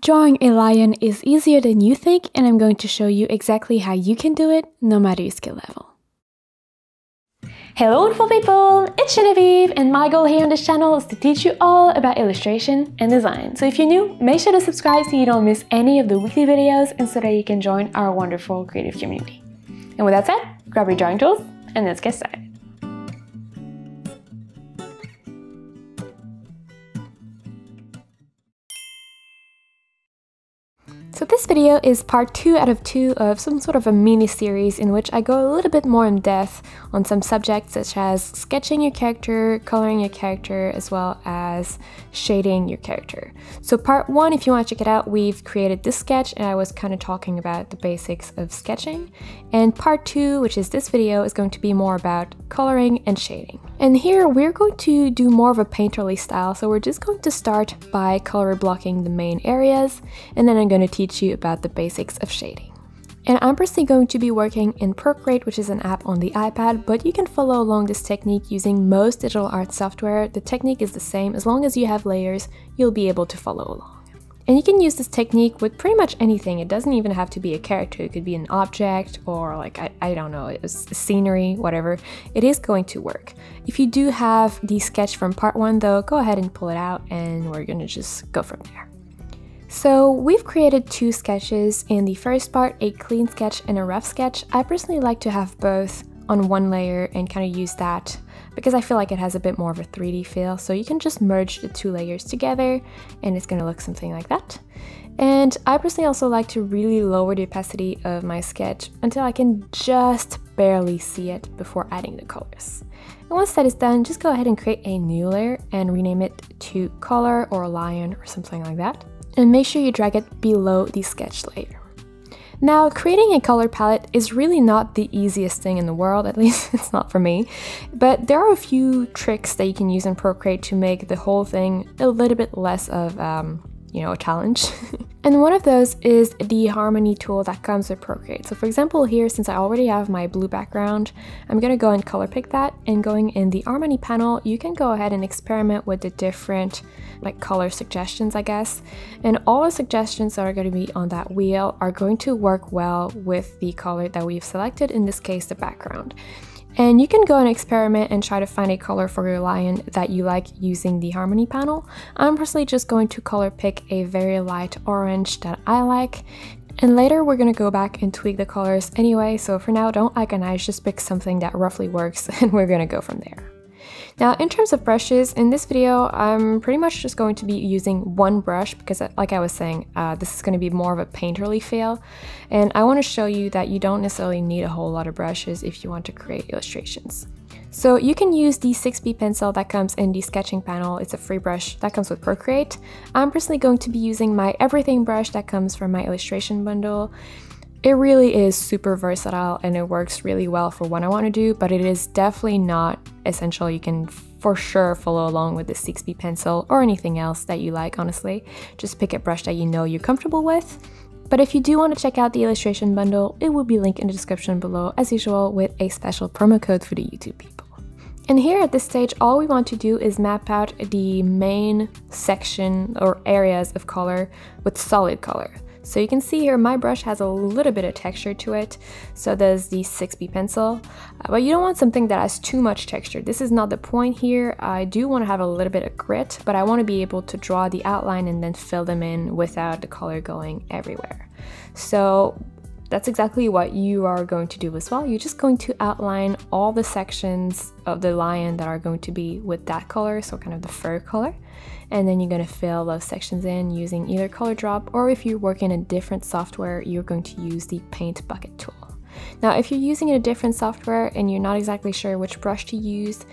Drawing a lion is easier than you think and I'm going to show you exactly how you can do it no matter your skill level. Hello wonderful people, it's Genevieve and my goal here on this channel is to teach you all about illustration and design. So if you're new, make sure to subscribe so you don't miss any of the weekly videos and so that you can join our wonderful creative community. And with that said, grab your drawing tools and let's get started. So this video is part 2 out of 2 of some sort of a mini-series in which I go a little bit more in depth on some subjects such as sketching your character, coloring your character, as well as shading your character. So part 1, if you want to check it out, we've created this sketch and I was kind of talking about the basics of sketching. And part 2, which is this video, is going to be more about coloring and shading. And here we're going to do more of a painterly style, so we're just going to start by color blocking the main areas, and then I'm going to teach teach you about the basics of shading. And I'm personally going to be working in Procreate, which is an app on the iPad, but you can follow along this technique using most digital art software. The technique is the same. As long as you have layers, you'll be able to follow along. And you can use this technique with pretty much anything. It doesn't even have to be a character. It could be an object or like, I, I don't know, scenery, whatever. It is going to work. If you do have the sketch from part one though, go ahead and pull it out and we're gonna just go from there. So we've created two sketches. In the first part, a clean sketch and a rough sketch. I personally like to have both on one layer and kind of use that because I feel like it has a bit more of a 3D feel. So you can just merge the two layers together and it's gonna look something like that. And I personally also like to really lower the opacity of my sketch until I can just barely see it before adding the colors. And once that is done, just go ahead and create a new layer and rename it to color or lion or something like that and make sure you drag it below the sketch layer. Now, creating a color palette is really not the easiest thing in the world, at least it's not for me, but there are a few tricks that you can use in Procreate to make the whole thing a little bit less of um, you know, a challenge. and one of those is the harmony tool that comes with Procreate. So for example here, since I already have my blue background, I'm gonna go and color pick that and going in the harmony panel, you can go ahead and experiment with the different like color suggestions, I guess. And all the suggestions that are gonna be on that wheel are going to work well with the color that we've selected, in this case, the background. And you can go and experiment and try to find a color for your lion that you like using the Harmony panel. I'm personally just going to color pick a very light orange that I like. And later we're gonna go back and tweak the colors anyway, so for now don't iconize, just pick something that roughly works and we're gonna go from there. Now in terms of brushes, in this video I'm pretty much just going to be using one brush because like I was saying, uh, this is going to be more of a painterly feel and I want to show you that you don't necessarily need a whole lot of brushes if you want to create illustrations. So you can use the 6B pencil that comes in the sketching panel. It's a free brush that comes with Procreate. I'm personally going to be using my everything brush that comes from my illustration bundle. It really is super versatile and it works really well for what I want to do, but it is definitely not essential. You can for sure follow along with the 6B pencil or anything else that you like, honestly. Just pick a brush that you know you're comfortable with. But if you do want to check out the illustration bundle, it will be linked in the description below as usual with a special promo code for the YouTube people. And here at this stage, all we want to do is map out the main section or areas of color with solid color. So you can see here my brush has a little bit of texture to it, so does the 6B pencil, uh, but you don't want something that has too much texture. This is not the point here. I do want to have a little bit of grit, but I want to be able to draw the outline and then fill them in without the color going everywhere. So that's exactly what you are going to do as well. You're just going to outline all the sections of the lion that are going to be with that color, so kind of the fur color and then you're going to fill those sections in using either color drop or if you work in a different software, you're going to use the Paint Bucket tool. Now, if you're using a different software and you're not exactly sure which brush to use,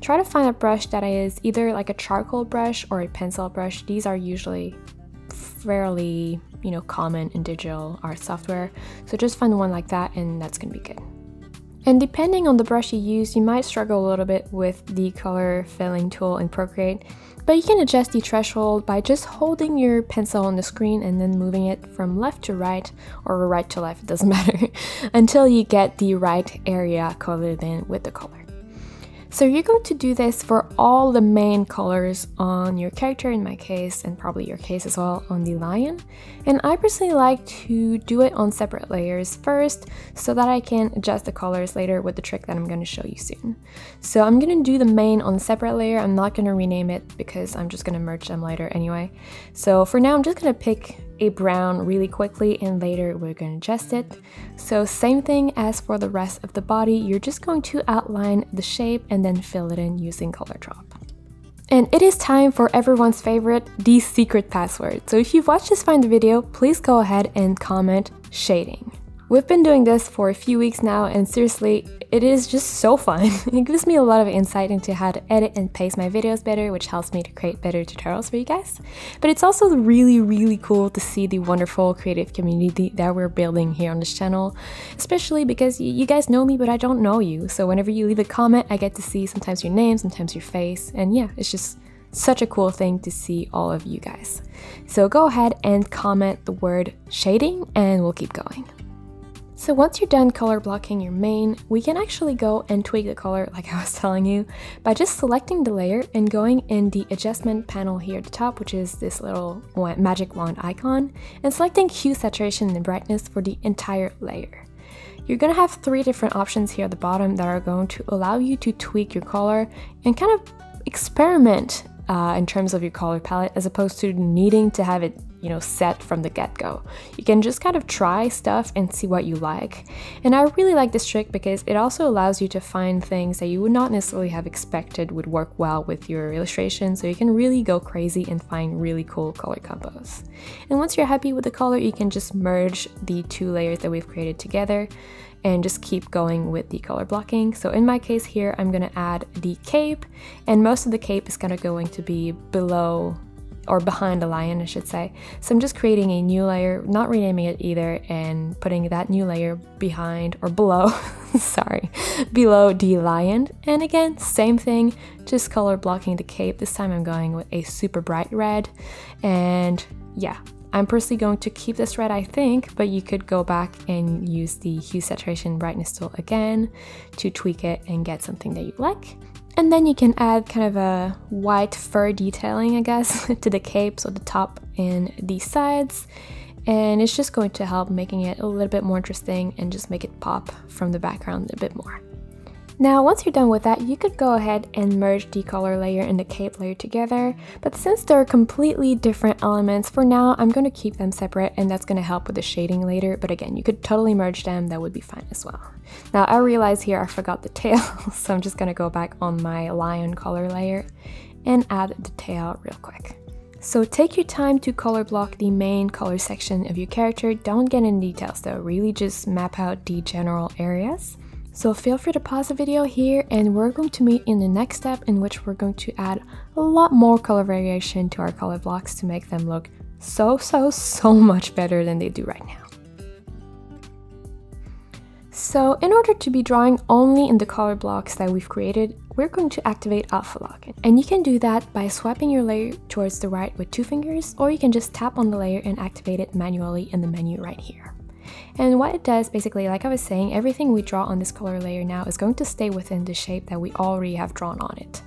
try to find a brush that is either like a charcoal brush or a pencil brush. These are usually fairly, you know, common in digital art software. So just find one like that and that's going to be good. And depending on the brush you use, you might struggle a little bit with the color filling tool in Procreate, but you can adjust the threshold by just holding your pencil on the screen and then moving it from left to right or right to left, it doesn't matter, until you get the right area colored in with the color. So you're going to do this for all the main colors on your character in my case and probably your case as well on the lion. And I personally like to do it on separate layers first so that I can adjust the colors later with the trick that I'm going to show you soon. So I'm going to do the mane on a separate layer. I'm not going to rename it because I'm just going to merge them later anyway. So for now I'm just going to pick a brown really quickly and later we're going to adjust it. So same thing as for the rest of the body, you're just going to outline the shape and then fill it in using color drop. And it is time for everyone's favorite, the secret password. So if you've watched this find the video, please go ahead and comment shading. We've been doing this for a few weeks now and seriously, it is just so fun. it gives me a lot of insight into how to edit and pace my videos better, which helps me to create better tutorials for you guys. But it's also really, really cool to see the wonderful creative community that we're building here on this channel, especially because you guys know me, but I don't know you. So whenever you leave a comment, I get to see sometimes your name, sometimes your face, and yeah, it's just such a cool thing to see all of you guys. So go ahead and comment the word shading and we'll keep going. So once you're done color blocking your mane, we can actually go and tweak the color like I was telling you by just selecting the layer and going in the adjustment panel here at the top, which is this little magic wand icon, and selecting hue, saturation, and brightness for the entire layer. You're going to have three different options here at the bottom that are going to allow you to tweak your color and kind of experiment uh, in terms of your color palette as opposed to needing to have it you know set from the get-go. You can just kind of try stuff and see what you like. And i really like this trick because it also allows you to find things that you would not necessarily have expected would work well with your illustration. So you can really go crazy and find really cool color combos. And once you're happy with the color you can just merge the two layers that we've created together and just keep going with the color blocking. So in my case here, I'm gonna add the cape and most of the cape is kind of going to be below or behind the lion, I should say. So I'm just creating a new layer, not renaming it either, and putting that new layer behind or below, sorry, below the lion. And again, same thing, just color blocking the cape. This time I'm going with a super bright red. And yeah, I'm personally going to keep this red, I think, but you could go back and use the hue saturation brightness tool again to tweak it and get something that you like. And then you can add kind of a white fur detailing, I guess, to the cape, so the top and the sides. And it's just going to help making it a little bit more interesting and just make it pop from the background a bit more. Now once you're done with that, you could go ahead and merge the color layer and the cape layer together, but since they're completely different elements, for now I'm going to keep them separate and that's going to help with the shading later, but again, you could totally merge them, that would be fine as well. Now I realize here I forgot the tail, so I'm just going to go back on my lion color layer and add the tail real quick. So take your time to color block the main color section of your character, don't get in details though, really just map out the general areas. So feel free to pause the video here and we're going to meet in the next step in which we're going to add a lot more color variation to our color blocks to make them look so, so, so much better than they do right now. So in order to be drawing only in the color blocks that we've created, we're going to activate alpha lock. And you can do that by swiping your layer towards the right with two fingers, or you can just tap on the layer and activate it manually in the menu right here. And what it does, basically, like I was saying, everything we draw on this color layer now is going to stay within the shape that we already have drawn on it.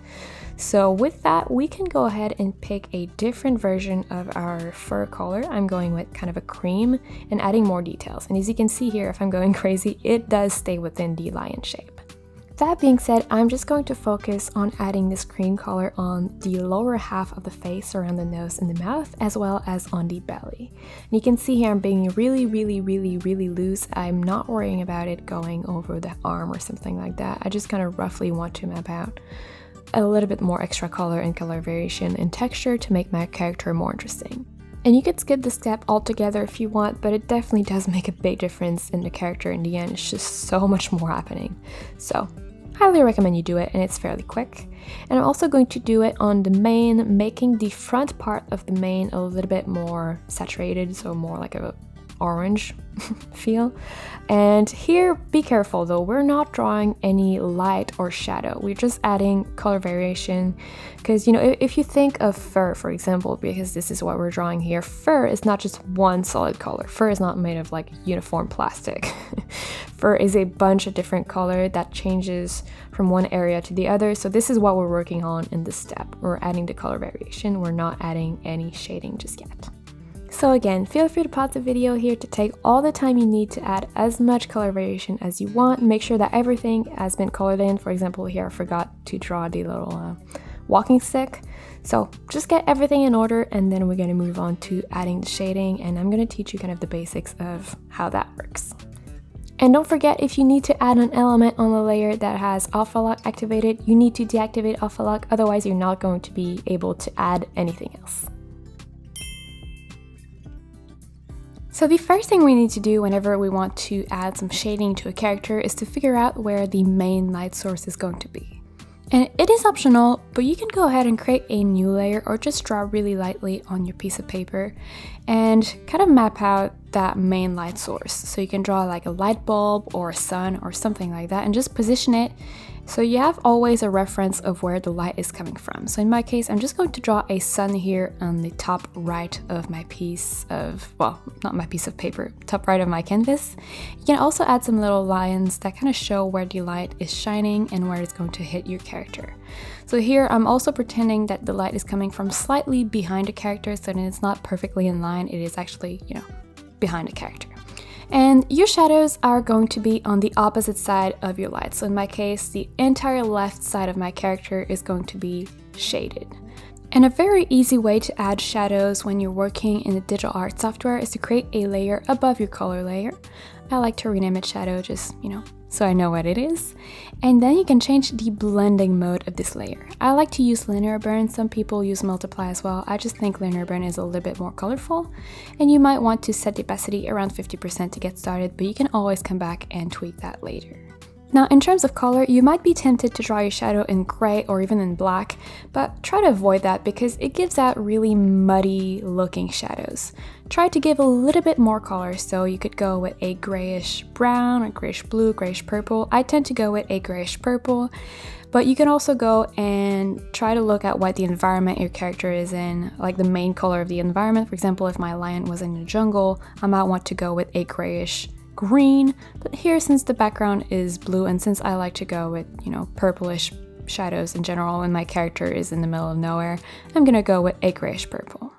So with that, we can go ahead and pick a different version of our fur color. I'm going with kind of a cream and adding more details. And as you can see here, if I'm going crazy, it does stay within the lion shape. That being said, I'm just going to focus on adding this cream color on the lower half of the face around the nose and the mouth as well as on the belly. And you can see here I'm being really really really really loose. I'm not worrying about it going over the arm or something like that. I just kind of roughly want to map out a little bit more extra color and color variation and texture to make my character more interesting. And you could skip this step altogether if you want, but it definitely does make a big difference in the character in the end. It's just so much more happening. So highly recommend you do it and it's fairly quick. And I'm also going to do it on the mane, making the front part of the mane a little bit more saturated, so more like a orange feel. And here, be careful though, we're not drawing any light or shadow. We're just adding color variation because, you know, if you think of fur, for example, because this is what we're drawing here, fur is not just one solid color. Fur is not made of like uniform plastic. fur is a bunch of different color that changes from one area to the other. So this is what we're working on in this step. We're adding the color variation. We're not adding any shading just yet. So again, feel free to pause the video here to take all the time you need to add as much color variation as you want. Make sure that everything has been colored in. For example, here I forgot to draw the little uh, walking stick. So just get everything in order and then we're going to move on to adding the shading and I'm going to teach you kind of the basics of how that works. And don't forget if you need to add an element on the layer that has alpha lock activated, you need to deactivate alpha lock, otherwise you're not going to be able to add anything else. So the first thing we need to do whenever we want to add some shading to a character is to figure out where the main light source is going to be. And it is optional, but you can go ahead and create a new layer or just draw really lightly on your piece of paper and kind of map out that main light source. So you can draw like a light bulb or a sun or something like that and just position it so you have always a reference of where the light is coming from. So in my case, I'm just going to draw a sun here on the top right of my piece of, well, not my piece of paper, top right of my canvas. You can also add some little lines that kind of show where the light is shining and where it's going to hit your character. So here I'm also pretending that the light is coming from slightly behind the character so that it's not perfectly in line, it is actually, you know, behind the character. And your shadows are going to be on the opposite side of your light. So in my case, the entire left side of my character is going to be shaded. And a very easy way to add shadows when you're working in the digital art software is to create a layer above your color layer. I like to rename it shadow just, you know, so I know what it is. And then you can change the blending mode of this layer. I like to use linear burn, some people use multiply as well. I just think linear burn is a little bit more colorful. And you might want to set the opacity around 50% to get started, but you can always come back and tweak that later. Now in terms of color, you might be tempted to draw your shadow in gray or even in black, but try to avoid that because it gives out really muddy looking shadows. Try to give a little bit more color, so you could go with a grayish brown, a grayish blue, grayish purple. I tend to go with a grayish purple, but you can also go and try to look at what the environment your character is in, like the main color of the environment. For example, if my lion was in a jungle, I might want to go with a grayish green, but here since the background is blue and since I like to go with, you know, purplish shadows in general when my character is in the middle of nowhere, I'm gonna go with a grayish purple.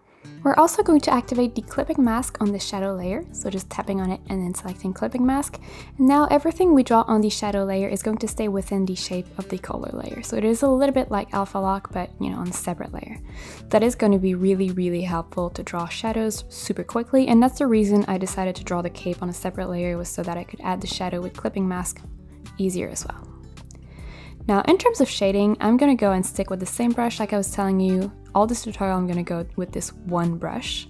We're also going to activate the clipping mask on the shadow layer, so just tapping on it and then selecting clipping mask. And now everything we draw on the shadow layer is going to stay within the shape of the color layer. So it is a little bit like alpha lock, but you know, on a separate layer. That is going to be really, really helpful to draw shadows super quickly. And that's the reason I decided to draw the cape on a separate layer was so that I could add the shadow with clipping mask easier as well. Now in terms of shading, I'm to go and stick with the same brush like I was telling you. All this tutorial I'm to go with this one brush.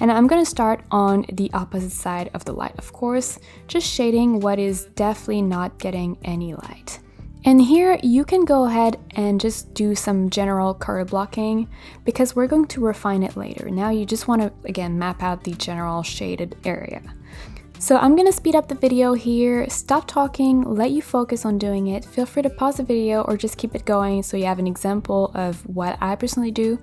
And I'm to start on the opposite side of the light, of course, just shading what is definitely not getting any light. And here you can go ahead and just do some general color blocking because we're going to refine it later. Now you just want to, again, map out the general shaded area. So I'm gonna speed up the video here, stop talking, let you focus on doing it. Feel free to pause the video or just keep it going so you have an example of what I personally do.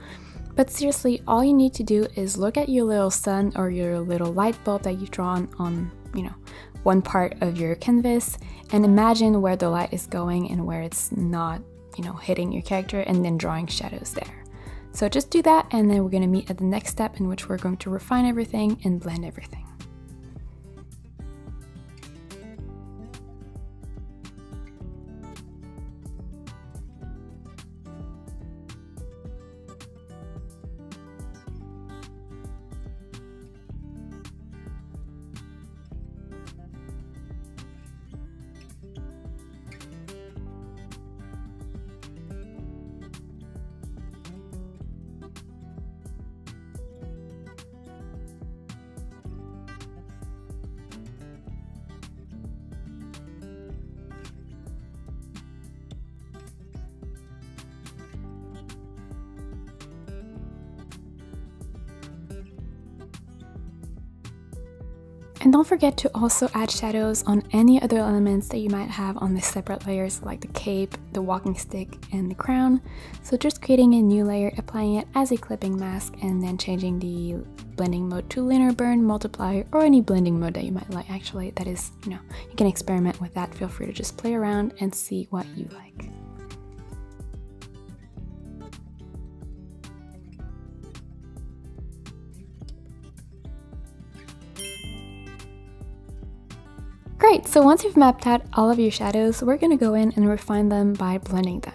But seriously, all you need to do is look at your little sun or your little light bulb that you've drawn on, you know, one part of your canvas and imagine where the light is going and where it's not, you know, hitting your character and then drawing shadows there. So just do that and then we're gonna meet at the next step in which we're going to refine everything and blend everything. And don't forget to also add shadows on any other elements that you might have on the separate layers like the cape, the walking stick, and the crown. So just creating a new layer, applying it as a clipping mask, and then changing the blending mode to linear burn, multiply, or any blending mode that you might like. Actually, that is, you know, you can experiment with that. Feel free to just play around and see what you like. So once you've mapped out all of your shadows, we're going to go in and refine them by blending them.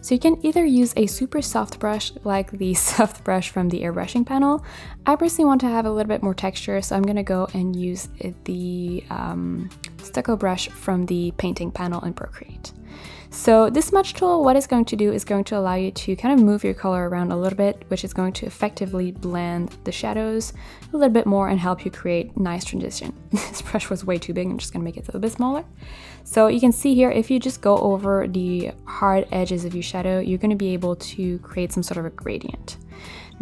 So you can either use a super soft brush like the soft brush from the airbrushing panel. I personally want to have a little bit more texture, so I'm going to go and use the um, stucco brush from the painting panel in Procreate. So this smudge tool, what it's going to do is going to allow you to kind of move your color around a little bit, which is going to effectively blend the shadows a little bit more and help you create nice transition. this brush was way too big, I'm just gonna make it a little bit smaller. So you can see here, if you just go over the hard edges of your shadow, you're gonna be able to create some sort of a gradient.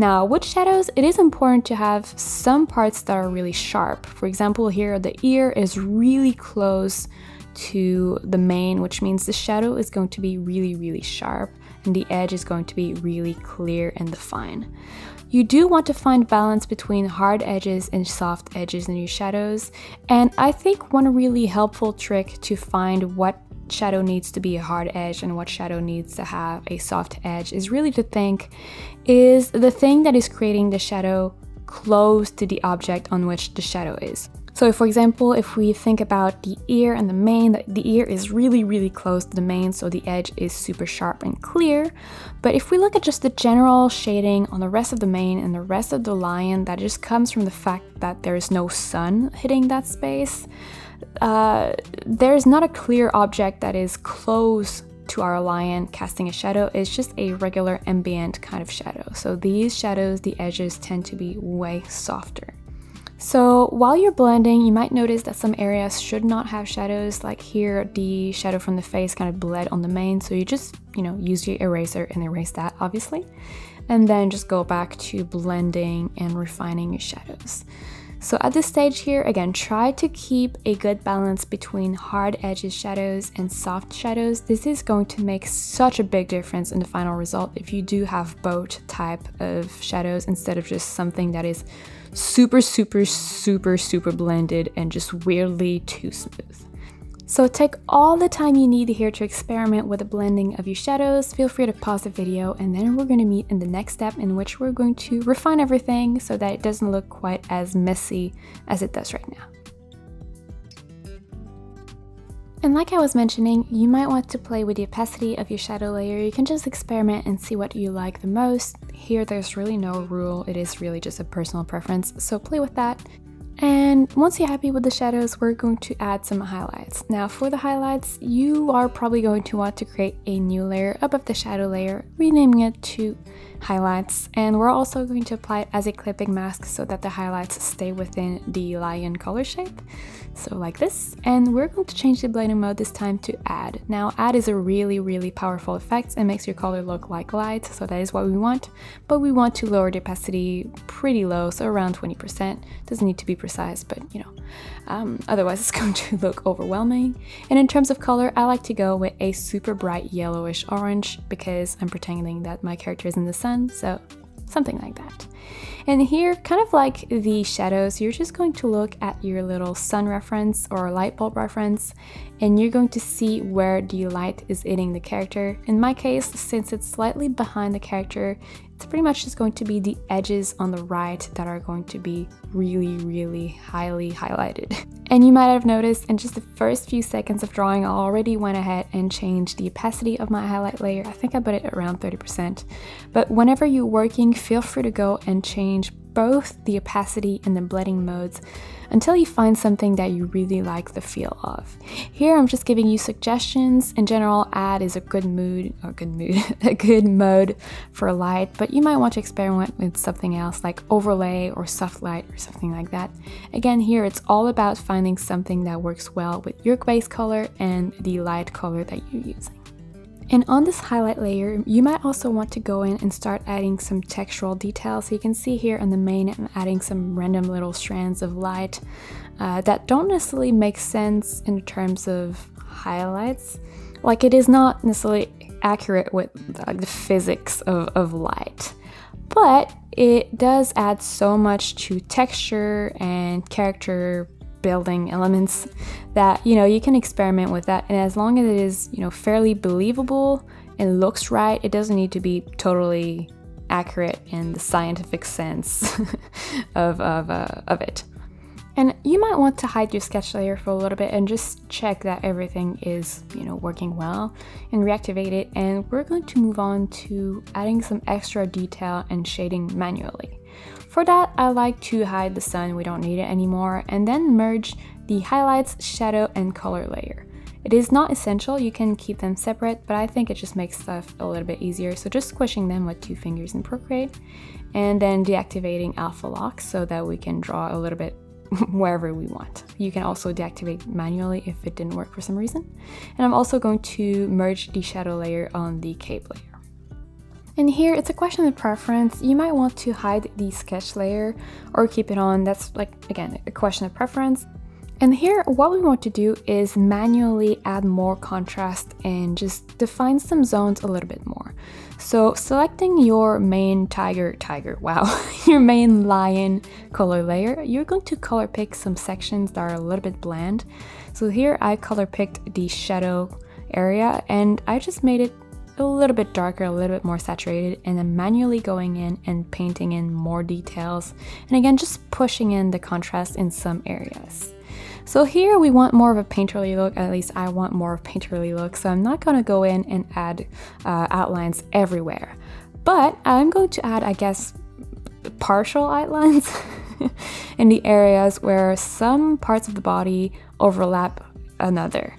Now, with shadows, it is important to have some parts that are really sharp. For example, here the ear is really close to the mane, which means the shadow is going to be really, really sharp and the edge is going to be really clear and defined. You do want to find balance between hard edges and soft edges in your shadows, and I think one really helpful trick to find what shadow needs to be a hard edge and what shadow needs to have a soft edge is really to think is the thing that is creating the shadow close to the object on which the shadow is. So for example, if we think about the ear and the mane, the ear is really, really close to the mane, so the edge is super sharp and clear. But if we look at just the general shading on the rest of the mane and the rest of the lion, that just comes from the fact that there is no sun hitting that space. Uh, there's not a clear object that is close to our lion casting a shadow is just a regular ambient kind of shadow. So these shadows, the edges tend to be way softer. So while you're blending, you might notice that some areas should not have shadows, like here the shadow from the face kind of bled on the mane, so you just, you know, use your eraser and erase that, obviously. And then just go back to blending and refining your shadows. So at this stage here, again, try to keep a good balance between hard edges shadows and soft shadows. This is going to make such a big difference in the final result if you do have both type of shadows instead of just something that is super, super, super, super blended and just weirdly too smooth. So take all the time you need here to experiment with the blending of your shadows. Feel free to pause the video and then we're going to meet in the next step in which we're going to refine everything so that it doesn't look quite as messy as it does right now. And like I was mentioning, you might want to play with the opacity of your shadow layer. You can just experiment and see what you like the most. Here there's really no rule, it is really just a personal preference, so play with that. And once you're happy with the shadows, we're going to add some highlights. Now for the highlights, you are probably going to want to create a new layer above the shadow layer, renaming it to highlights. And we're also going to apply it as a clipping mask so that the highlights stay within the lion color shape so like this. And we're going to change the blending mode this time to add. Now add is a really, really powerful effect and makes your color look like light, so that is what we want. But we want to lower the opacity pretty low, so around 20%. Doesn't need to be precise, but you know, um, otherwise it's going to look overwhelming. And in terms of color, I like to go with a super bright yellowish orange because I'm pretending that my character is in the sun, so something like that. And here, kind of like the shadows, you're just going to look at your little sun reference or light bulb reference and you're going to see where the light is hitting the character. In my case, since it's slightly behind the character, it's pretty much just going to be the edges on the right that are going to be really, really highly highlighted. And you might have noticed in just the first few seconds of drawing, I already went ahead and changed the opacity of my highlight layer. I think I put it around 30%. But whenever you're working, feel free to go and change both the opacity and the blending modes until you find something that you really like the feel of. Here I'm just giving you suggestions. In general, add is a good mood or good mood, a good mode for light, but you might want to experiment with something else like overlay or soft light or something like that. Again, here it's all about finding something that works well with your base color and the light color that you're using. And on this highlight layer, you might also want to go in and start adding some textural details. You can see here on the mane, I'm adding some random little strands of light uh, that don't necessarily make sense in terms of highlights. Like it is not necessarily accurate with like, the physics of, of light, but it does add so much to texture and character building elements that you know you can experiment with that and as long as it is you know fairly believable and looks right it doesn't need to be totally accurate in the scientific sense of, of, uh, of it and you might want to hide your sketch layer for a little bit and just check that everything is, you know, working well and reactivate it. And we're going to move on to adding some extra detail and shading manually. For that, I like to hide the sun, we don't need it anymore, and then merge the highlights, shadow, and color layer. It is not essential, you can keep them separate, but I think it just makes stuff a little bit easier. So just squishing them with two fingers in Procreate, and then deactivating alpha lock so that we can draw a little bit wherever we want. You can also deactivate manually if it didn't work for some reason. And I'm also going to merge the shadow layer on the cape layer. And here it's a question of preference. You might want to hide the sketch layer or keep it on. That's like, again, a question of preference. And here, what we want to do is manually add more contrast and just define some zones a little bit more. So selecting your main tiger, tiger, wow, your main lion color layer, you're going to color pick some sections that are a little bit bland. So here I color picked the shadow area and I just made it a little bit darker, a little bit more saturated, and then manually going in and painting in more details. And again, just pushing in the contrast in some areas. So here we want more of a painterly look, at least I want more of a painterly look, so I'm not gonna go in and add uh, outlines everywhere. But I'm going to add, I guess, partial outlines in the areas where some parts of the body overlap another.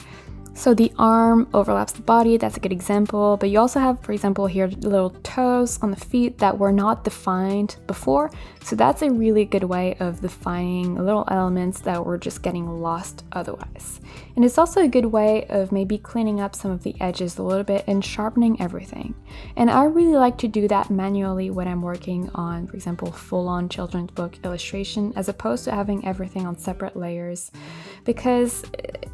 So the arm overlaps the body, that's a good example, but you also have, for example, here little toes on the feet that were not defined before. So that's a really good way of defining little elements that were just getting lost otherwise. And it's also a good way of maybe cleaning up some of the edges a little bit and sharpening everything. And I really like to do that manually when I'm working on, for example, full-on children's book illustration, as opposed to having everything on separate layers, because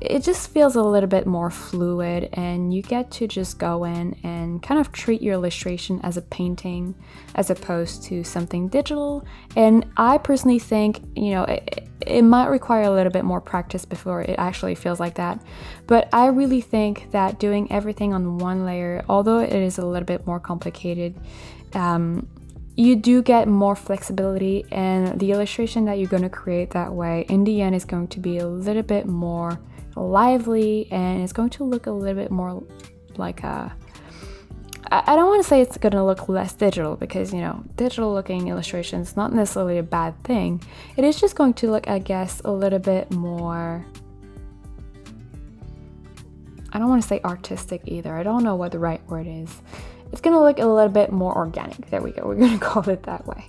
it just feels a little bit more fluid and you get to just go in and kind of treat your illustration as a painting as opposed to something digital. And I personally think, you know, it, it might require a little bit more practice before it actually feels like that. But I really think that doing everything on one layer, although it is a little bit more complicated, um, you do get more flexibility and the illustration that you're going to create that way in the end is going to be a little bit more lively and it's going to look a little bit more like a I don't want to say it's going to look less digital because, you know, digital looking illustration is not necessarily a bad thing. It is just going to look, I guess, a little bit more. I don't want to say artistic either. I don't know what the right word is. It's going to look a little bit more organic. There we go. We're going to call it that way.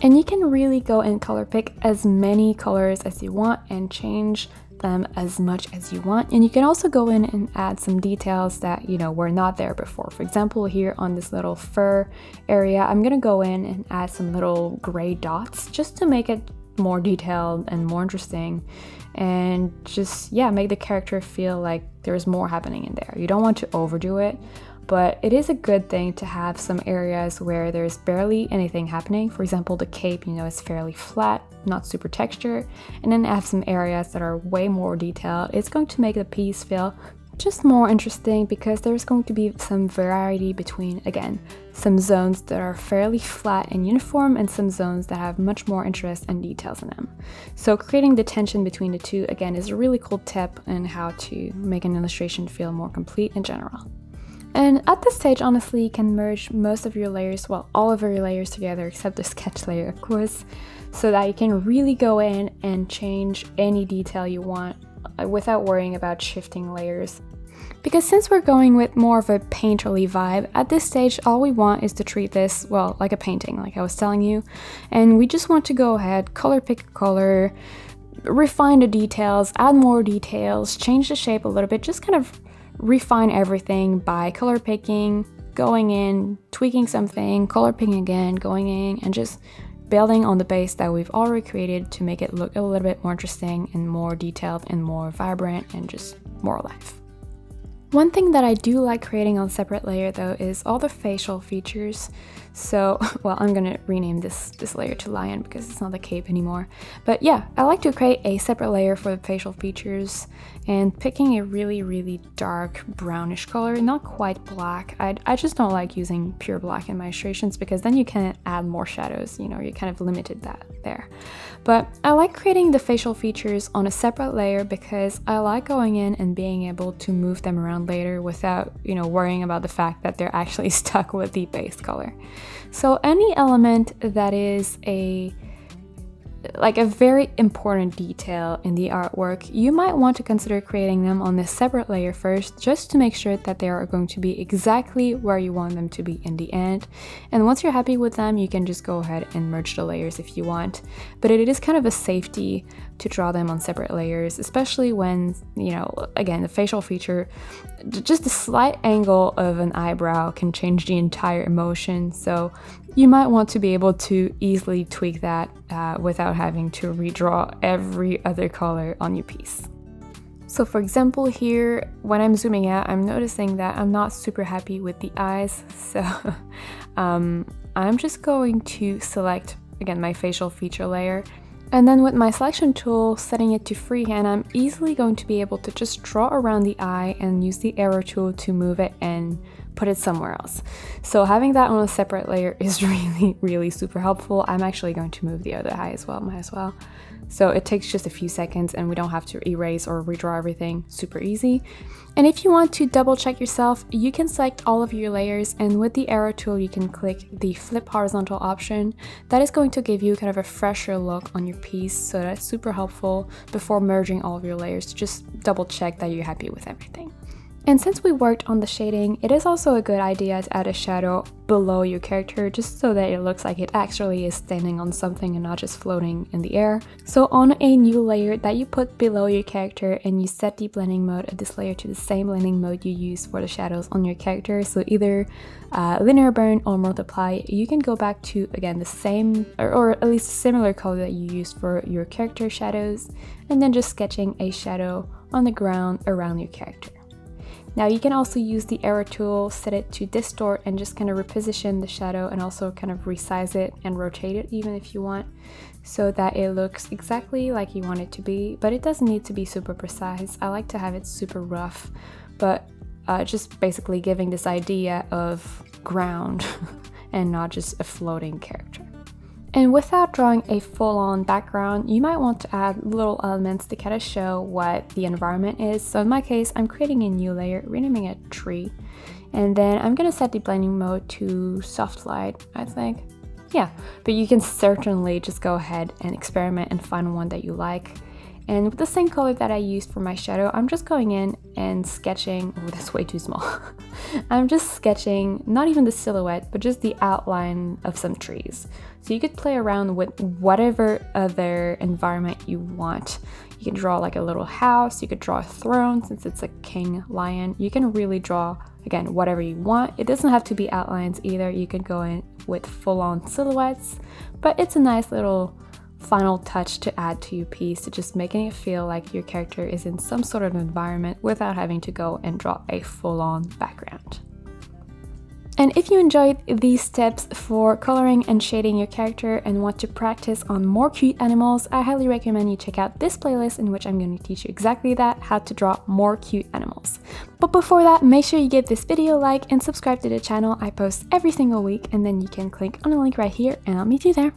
And you can really go and color pick as many colors as you want and change them as much as you want. And you can also go in and add some details that, you know, were not there before. For example, here on this little fur area, I'm gonna go in and add some little gray dots just to make it more detailed and more interesting and just yeah make the character feel like there's more happening in there you don't want to overdo it but it is a good thing to have some areas where there's barely anything happening. For example, the cape, you know, is fairly flat, not super textured, and then have some areas that are way more detailed. It's going to make the piece feel just more interesting because there's going to be some variety between, again, some zones that are fairly flat and uniform and some zones that have much more interest and details in them. So creating the tension between the two, again, is a really cool tip in how to make an illustration feel more complete in general. And at this stage, honestly, you can merge most of your layers, well, all of your layers together except the sketch layer, of course, so that you can really go in and change any detail you want uh, without worrying about shifting layers. Because since we're going with more of a painterly vibe, at this stage all we want is to treat this, well, like a painting, like I was telling you. And we just want to go ahead, color pick a color, refine the details, add more details, change the shape a little bit, just kind of refine everything by color picking, going in, tweaking something, color picking again, going in, and just building on the base that we've already created to make it look a little bit more interesting and more detailed and more vibrant and just more alive. One thing that I do like creating on separate layer though is all the facial features. So, well, I'm gonna rename this, this layer to lion because it's not the cape anymore. But yeah, I like to create a separate layer for the facial features and picking a really, really dark brownish color, not quite black. I, I just don't like using pure black in my illustrations because then you can add more shadows, you know, you kind of limited that there. But I like creating the facial features on a separate layer because I like going in and being able to move them around later without, you know, worrying about the fact that they're actually stuck with the base color. So any element that is a like a very important detail in the artwork, you might want to consider creating them on this separate layer first just to make sure that they are going to be exactly where you want them to be in the end. And once you're happy with them, you can just go ahead and merge the layers if you want. But it is kind of a safety to draw them on separate layers, especially when, you know, again, the facial feature, just a slight angle of an eyebrow can change the entire emotion. So you might want to be able to easily tweak that uh, without having to redraw every other color on your piece. So for example here, when I'm zooming out, I'm noticing that I'm not super happy with the eyes. So um, I'm just going to select, again, my facial feature layer. And then with my selection tool, setting it to freehand, I'm easily going to be able to just draw around the eye and use the arrow tool to move it and put it somewhere else. So having that on a separate layer is really, really super helpful. I'm actually going to move the other eye as well, might as well. So it takes just a few seconds and we don't have to erase or redraw everything, super easy. And if you want to double check yourself, you can select all of your layers and with the arrow tool you can click the flip horizontal option. That is going to give you kind of a fresher look on your piece, so that's super helpful before merging all of your layers to just double check that you're happy with everything. And since we worked on the shading, it is also a good idea to add a shadow below your character just so that it looks like it actually is standing on something and not just floating in the air. So on a new layer that you put below your character and you set the blending mode of this layer to the same blending mode you use for the shadows on your character, so either uh, linear burn or multiply, you can go back to again the same or, or at least similar color that you used for your character shadows and then just sketching a shadow on the ground around your character. Now you can also use the arrow tool, set it to distort and just kind of reposition the shadow and also kind of resize it and rotate it even if you want so that it looks exactly like you want it to be, but it doesn't need to be super precise. I like to have it super rough, but uh, just basically giving this idea of ground and not just a floating character. And without drawing a full-on background, you might want to add little elements to kind of show what the environment is. So in my case, I'm creating a new layer, renaming it tree. And then I'm gonna set the blending mode to soft light, I think. Yeah, but you can certainly just go ahead and experiment and find one that you like. And with the same color that I used for my shadow, I'm just going in and sketching, oh that's way too small. I'm just sketching not even the silhouette, but just the outline of some trees. So you could play around with whatever other environment you want. You can draw like a little house, you could draw a throne since it's a king lion. You can really draw, again, whatever you want. It doesn't have to be outlines either. You could go in with full-on silhouettes, but it's a nice little final touch to add to your piece to just making it feel like your character is in some sort of environment without having to go and draw a full-on background. And if you enjoyed these tips for coloring and shading your character and want to practice on more cute animals, I highly recommend you check out this playlist in which I'm going to teach you exactly that, how to draw more cute animals. But before that, make sure you give this video a like and subscribe to the channel. I post every single week and then you can click on the link right here and I'll meet you there.